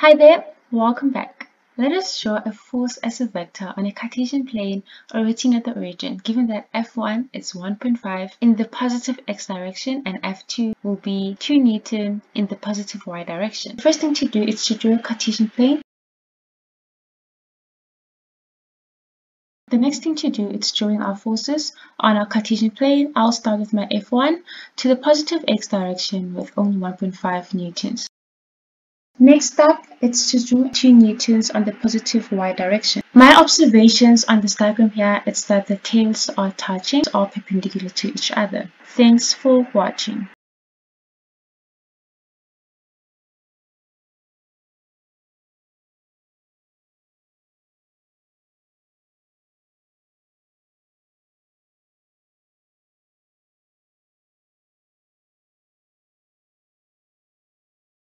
Hi there, welcome back. Let us draw a force as a vector on a Cartesian plane originating at the origin, given that F1 is 1.5 in the positive x direction and F2 will be 2 Newton in the positive y direction. The first thing to do is to draw a Cartesian plane. The next thing to do is drawing our forces on our Cartesian plane. I'll start with my F1 to the positive x direction with only 1.5 newtons. Next up, it's to draw 2 newtons on the positive y direction. My observations on this diagram here is that the tails are touching or perpendicular to each other. Thanks for watching.